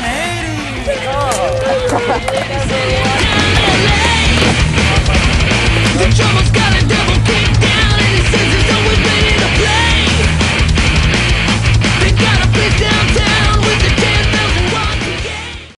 180. Oh.